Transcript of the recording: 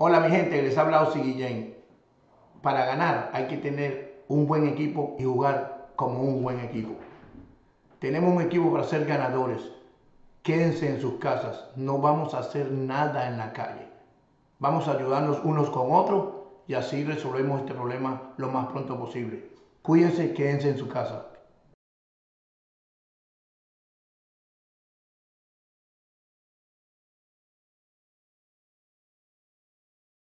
Hola mi gente, les habla Osi Guillén. Para ganar hay que tener un buen equipo y jugar como un buen equipo. Tenemos un equipo para ser ganadores. Quédense en sus casas, no vamos a hacer nada en la calle. Vamos a ayudarnos unos con otros y así resolvemos este problema lo más pronto posible. Cuídense, quédense en su casa.